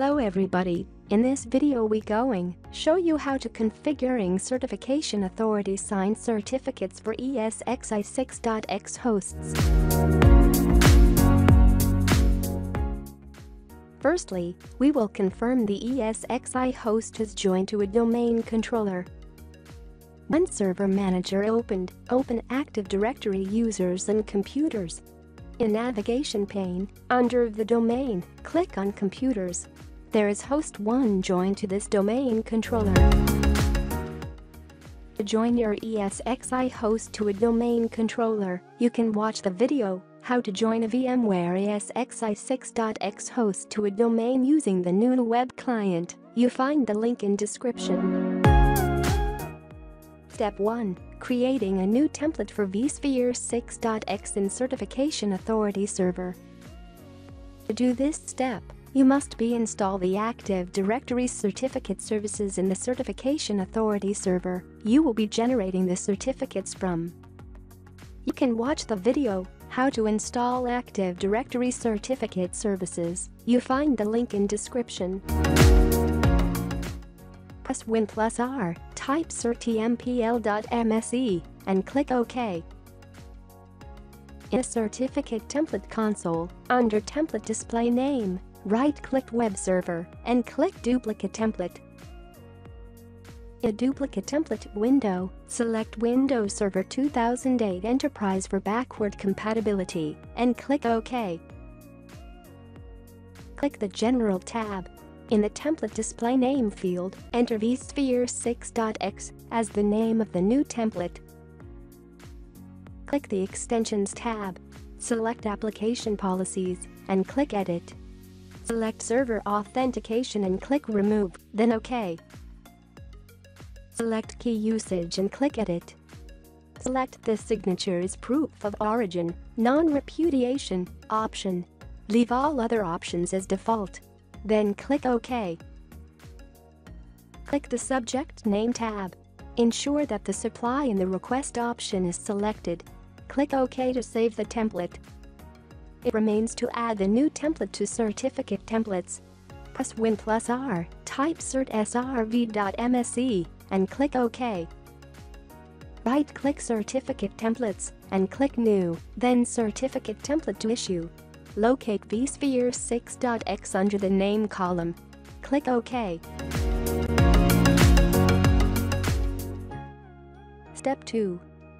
Hello everybody, in this video we going show you how to configuring certification authority signed certificates for ESXi6.x hosts. Firstly, we will confirm the ESXi host is joined to a domain controller. When Server Manager opened, open Active Directory users and computers. In navigation pane, under the domain, click on Computers. There is host 1 joined to this domain controller. To join your ESXi host to a domain controller, you can watch the video, How to join a VMware ESXi6.x host to a domain using the new web client. You find the link in description. Step 1. Creating a new template for vSphere 6.x in Certification Authority server. To do this step, you must be install the Active Directory certificate services in the Certification Authority server you will be generating the certificates from. You can watch the video, How to install Active Directory certificate services, you find the link in description. Press Win plus R type certtmpl.msc and click OK. In a certificate template console, under template display name, right-click web server and click duplicate template. In duplicate template window, select Windows Server 2008 Enterprise for backward compatibility and click OK. Click the General tab in the template display name field, enter vSphere 6.x as the name of the new template. Click the Extensions tab. Select Application Policies and click Edit. Select Server Authentication and click Remove, then OK. Select Key Usage and click Edit. Select the signature as proof of origin, non-repudiation option. Leave all other options as default. Then click OK. Click the Subject Name tab. Ensure that the supply in the request option is selected. Click OK to save the template. It remains to add the new template to certificate templates. Press Win plus R, type cert srv.msc, and click OK. Right-click Certificate Templates and click New, then Certificate Template to issue. Locate vSphere 6.x under the name column. Click OK. Step 2.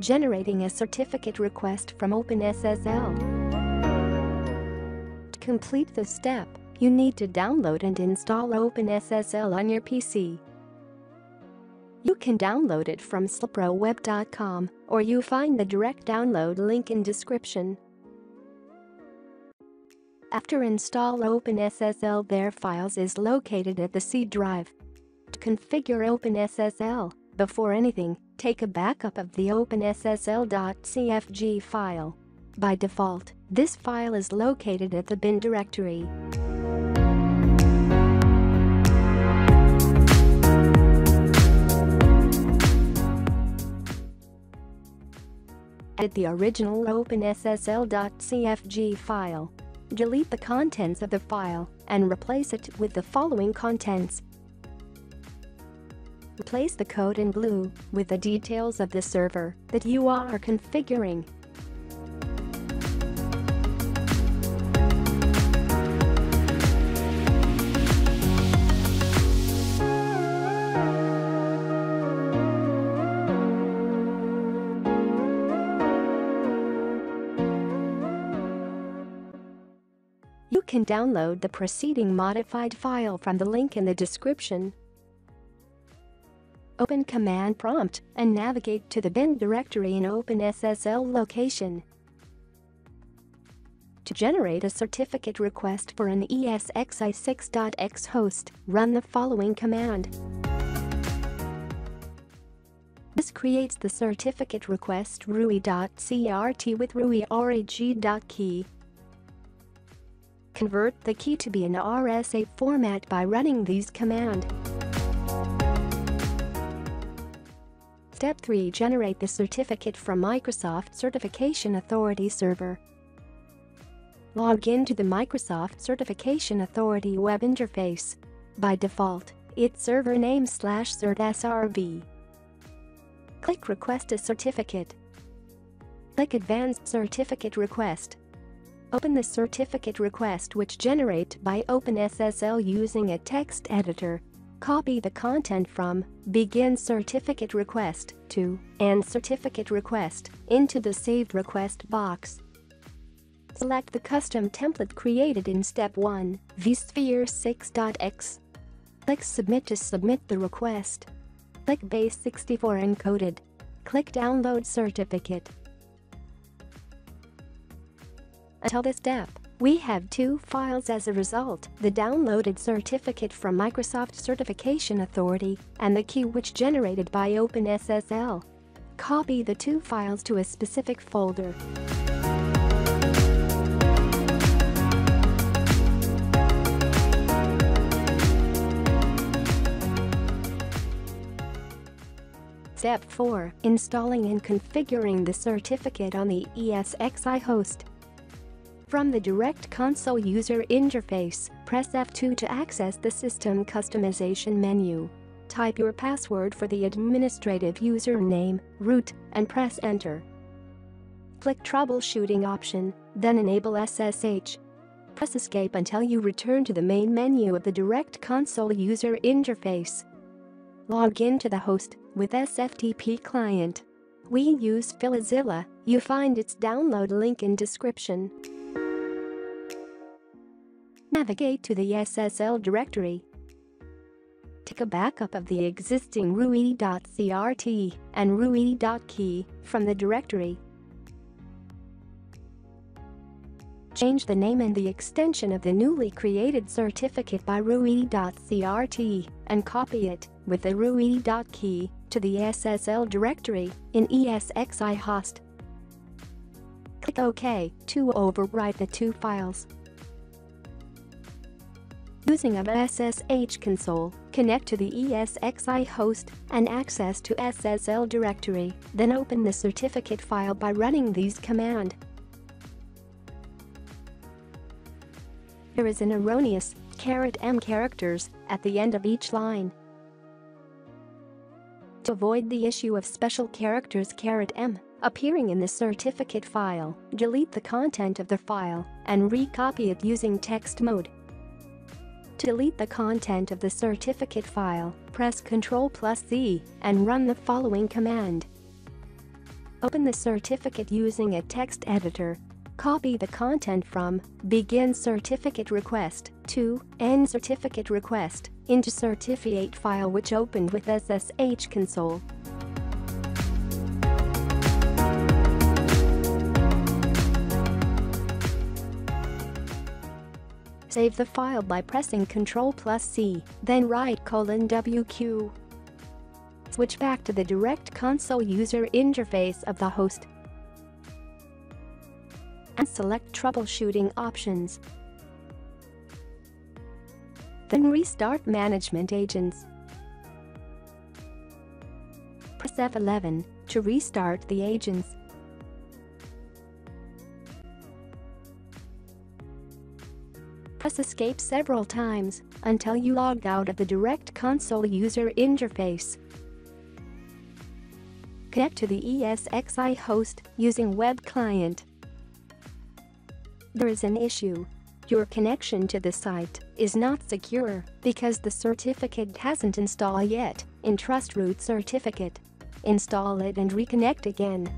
Generating a certificate request from OpenSSL. To complete this step, you need to download and install OpenSSL on your PC. You can download it from slproweb.com or you find the direct download link in description. After install OpenSSL their files is located at the C drive. To configure OpenSSL, before anything, take a backup of the openssl.cfg file. By default, this file is located at the bin directory. Edit the original openssl.cfg file delete the contents of the file and replace it with the following contents. Replace the code in blue with the details of the server that you are configuring can download the preceding modified file from the link in the description. Open Command Prompt and navigate to the bin directory in OpenSSL location. To generate a certificate request for an ESXi6.x host, run the following command. This creates the certificate request rui.crt with rui-orig.key Convert the key to be an RSA format by running these command. Step 3 Generate the certificate from Microsoft Certification Authority server. Log in to the Microsoft Certification Authority web interface. By default, it's server name slash cert SRV. Click Request a Certificate. Click Advanced Certificate Request. Open the certificate request which generate by OpenSSL using a text editor. Copy the content from Begin Certificate Request to End Certificate Request into the saved request box. Select the custom template created in Step 1, vSphere 6.x. Click Submit to submit the request. Click Base64 encoded. Click Download certificate. Until this step, we have two files as a result, the downloaded certificate from Microsoft Certification Authority and the key which generated by OpenSSL. Copy the two files to a specific folder. Step 4. Installing and configuring the certificate on the ESXi host. From the Direct Console user interface, press F2 to access the System Customization menu. Type your password for the administrative username, root, and press Enter. Click Troubleshooting option, then enable SSH. Press Escape until you return to the main menu of the Direct Console user interface. Log in to the host with SFTP client. We use FileZilla, you find its download link in description. Navigate to the SSL directory. Take a backup of the existing ruidi.crt and ruidi.key from the directory. Change the name and the extension of the newly created certificate by ruidi.crt and copy it with the ruidi.key to the SSL directory in ESXi host. Click OK to overwrite the two files. Using a SSH console, connect to the ESXi host and access to SSL directory, then open the certificate file by running these command. There is an erroneous caret m characters at the end of each line. To avoid the issue of special characters caret m appearing in the certificate file, delete the content of the file and recopy it using text mode. To delete the content of the certificate file, press Ctrl plus Z and run the following command. Open the certificate using a text editor Copy the content from Begin Certificate Request to End Certificate Request into Certificate file which opened with SSH console. Save the file by pressing Ctrl plus C, then write colon WQ. Switch back to the Direct Console user interface of the host and select troubleshooting options. Then restart management agents. Press F11 to restart the agents. Press escape several times until you logged out of the Direct Console user interface. Connect to the ESXi host using web client. There is an issue. Your connection to the site is not secure because the certificate hasn't installed yet in Trustroot certificate. Install it and reconnect again.